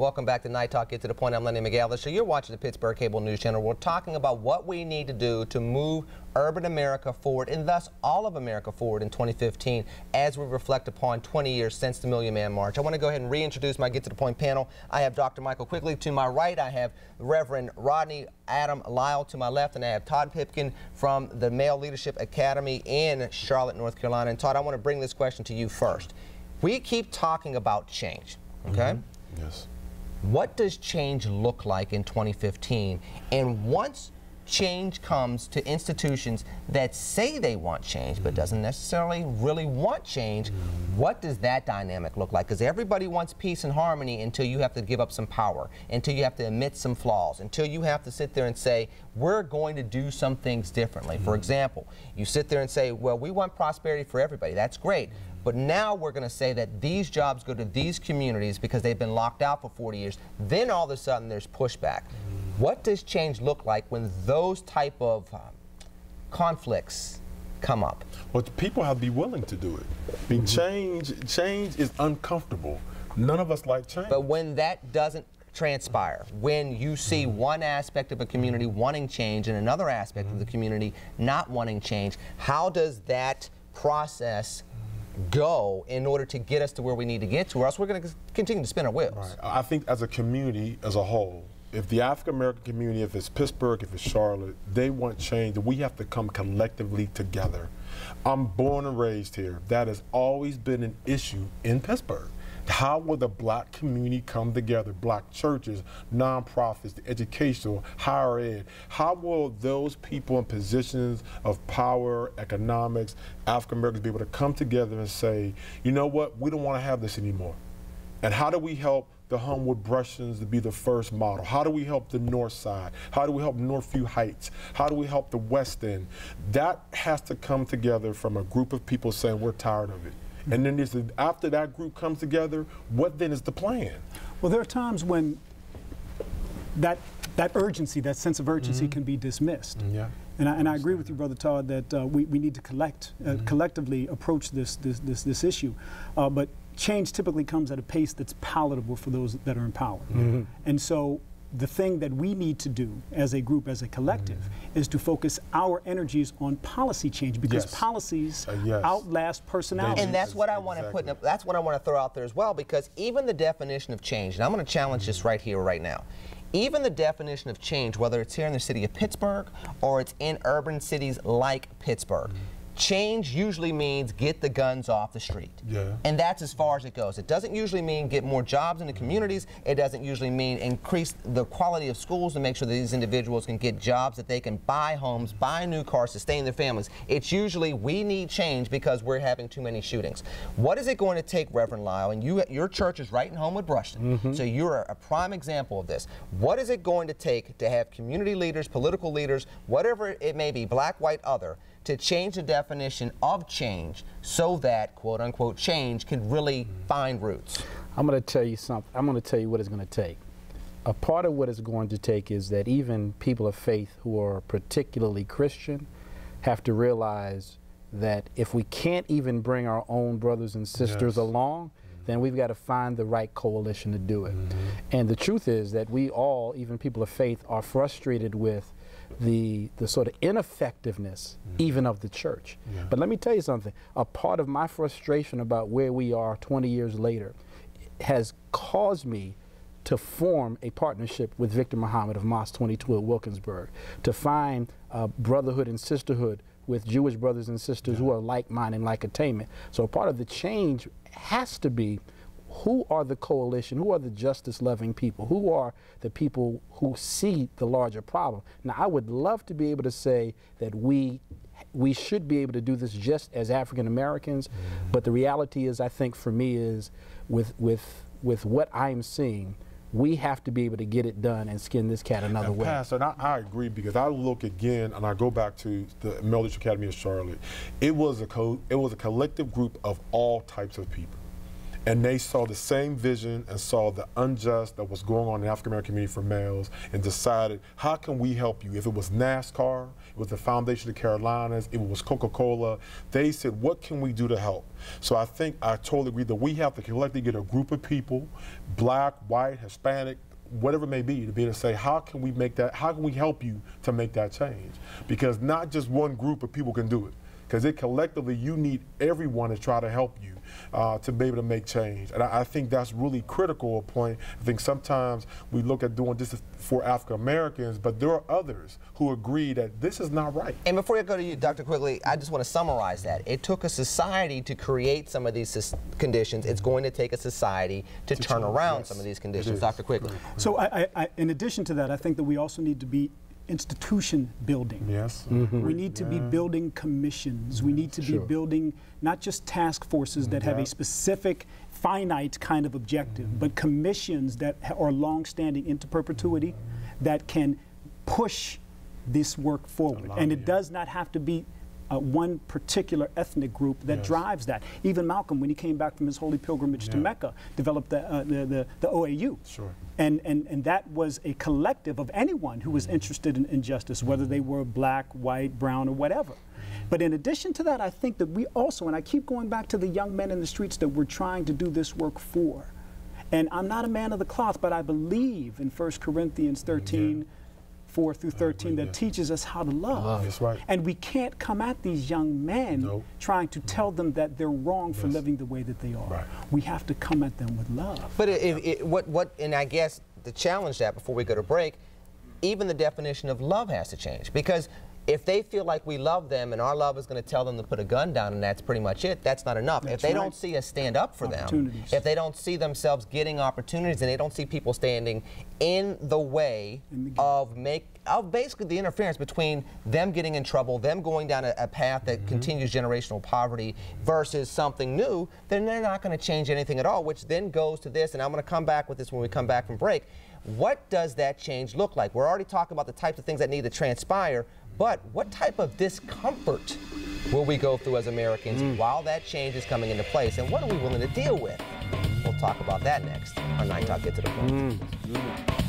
Welcome back to Night Talk. Get to the point. I'm Lenny McAllister. You're watching the Pittsburgh Cable News Channel. We're talking about what we need to do to move urban America forward and thus all of America forward in 2015 as we reflect upon 20 years since the Million Man March. I want to go ahead and reintroduce my Get to the Point panel. I have Dr. Michael Quigley to my right. I have Reverend Rodney Adam Lyle. to my left, and I have Todd Pipkin from the Male Leadership Academy in Charlotte, North Carolina. And Todd, I want to bring this question to you first. We keep talking about change, okay? Mm -hmm. Yes. What does change look like in 2015? And once change comes to institutions that say they want change but doesn't necessarily really want change, what does that dynamic look like? Because everybody wants peace and harmony until you have to give up some power, until you have to admit some flaws, until you have to sit there and say, we're going to do some things differently. For example, you sit there and say, well, we want prosperity for everybody. That's great. But now we're going to say that these jobs go to these communities because they've been locked out for 40 years. Then all of a sudden there's pushback. What does change look like when those type of uh, conflicts come up? Well, people have to be willing to do it. I mean, mm -hmm. change, change is uncomfortable. None of us like change. But when that doesn't transpire, when you see one aspect of a community wanting change and another aspect of the community not wanting change, how does that process go in order to get us to where we need to get to, or else we're going to continue to spin our wheels. Right. I think as a community as a whole, if the African American community, if it's Pittsburgh, if it's Charlotte, they want change, we have to come collectively together. I'm born and raised here. That has always been an issue in Pittsburgh. How will the black community come together? Black churches, nonprofits, the educational, higher ed. How will those people in positions of power, economics, African Americans be able to come together and say, you know what, we don't want to have this anymore? And how do we help the Homewood Brushton to be the first model? How do we help the North Side? How do we help Northview Heights? How do we help the West End? That has to come together from a group of people saying we're tired of it. And then there's after that group comes together, what then is the plan? Well, there are times when that that urgency, that sense of urgency, mm -hmm. can be dismissed. Yeah. And I, and I agree with you, Brother Todd, that uh, we, we need to collect, uh, mm -hmm. collectively approach this, this, this, this issue. Uh, but change typically comes at a pace that's palatable for those that are in power. Mm -hmm. And so the thing that we need to do as a group, as a collective, mm. is to focus our energies on policy change because yes. policies uh, yes. outlast personality. And that's what I want to exactly. put. That's what I want to throw out there as well because even the definition of change, and I'm going to challenge mm. this right here, right now. Even the definition of change, whether it's here in the city of Pittsburgh or it's in urban cities like Pittsburgh. Mm change usually means get the guns off the street. Yeah. And that's as far as it goes. It doesn't usually mean get more jobs in the communities. It doesn't usually mean increase the quality of schools to make sure that these individuals can get jobs, that they can buy homes, buy new cars, sustain their families. It's usually we need change because we're having too many shootings. What is it going to take, Reverend Lyle? and you, your church is right in Homewood Brushton, mm -hmm. so you're a prime example of this. What is it going to take to have community leaders, political leaders, whatever it may be, black, white, other, to change the definition of change so that quote unquote change can really find roots? I'm going to tell you something. I'm going to tell you what it's going to take. A part of what it's going to take is that even people of faith who are particularly Christian have to realize that if we can't even bring our own brothers and sisters yes. along, then we've got to find the right coalition to do it. Mm -hmm. And the truth is that we all, even people of faith, are frustrated with the, the sort of ineffectiveness mm -hmm. even of the church. Yeah. But let me tell you something. A part of my frustration about where we are 20 years later has caused me to form a partnership with Victor Muhammad of Mosque 22 at Wilkinsburg, to find uh, brotherhood and sisterhood with Jewish brothers and sisters yeah. who are like-minded, and like attainment. So part of the change has to be who are the coalition, who are the justice loving people, who are the people who see the larger problem. Now, I would love to be able to say that we we should be able to do this just as African Americans, mm -hmm. but the reality is, I think for me is with with with what I'm seeing, we have to be able to get it done and skin this cat another and way. Pastor, and I, I, agree because I look again and I go back to the Military Academy of Charlotte. It was a co it was a collective group of all types of people and they saw the same vision and saw the unjust that was going on in the African American community for males and decided, how can we help you? If it was NASCAR, it was the Foundation of Carolinas, it was Coca Cola, they said, what can we do to help? So I think I totally agree that we have to collectively get a group of people, black, white, Hispanic, whatever it may be, to be able to say, how can we make that, how can we help you to make that change? Because not just one group of people can do it. Because it collectively, you need everyone to try to help you uh, to be able to make change. And I, I, think that's really critical a point. I think sometimes we look at doing this for African Americans, but there are others who agree that this is not right. And before I go to you, Dr. Quigley, I just want to summarize that. It took a society to create some of these conditions. It's going to take a society to, to turn around yes. some of these conditions. Dr. Quigley. So I, I, in addition to that, I think that we also need to be institution building. Yes. Mm -hmm. We need to yeah. be building commissions. We need to sure. be building not just task forces that yeah. have a specific finite kind of objective, mm -hmm. but commissions that are long-standing into perpetuity that can push this work forward. And it does not have to be uh, one particular ethnic group that yes. drives that. Even Malcolm, when he came back from his holy pilgrimage yeah. to Mecca, developed the, uh, the, the, the, OAU. Sure. And, and, and that was a collective of anyone who was mm-hmm. interested in, in justice, whether they were black, white, brown, or whatever. Mm-hmm. But in addition to that, I think that we also, and I keep going back to the young men in the streets that we're trying to do this work for. And I'm not a man of the cloth, but I believe in 1 Corinthians 13. Yeah 4 through 13 that teaches us how to love. That's right. And we can't come at these young men nope. trying to tell them that they're wrong yes. for living the way that they are. Right. We have to come at them with love. But if, if, what, what, and I guess to challenge that before we go to break, even the definition of love has to change because if they feel like we love them and our love is going to tell them to put a gun down and that's pretty much it, that's not enough. That's if they right. don't see us stand up for them, if they don't see themselves getting opportunities and they don't see people standing in the way in the of make of basically the interference between them getting in trouble, them going down a, a path that mm -hmm. continues generational poverty versus something new, then they're not going to change anything at all, which then goes to this, and I'm going to come back with this when we come back from break. What does that change look like? We're already talking about the types of things that need to transpire, but what type of discomfort will we go through as Americans mm. while that change is coming into place? And what are we willing to deal with? We'll talk about that next on Night Talk Get to the Point. Mm.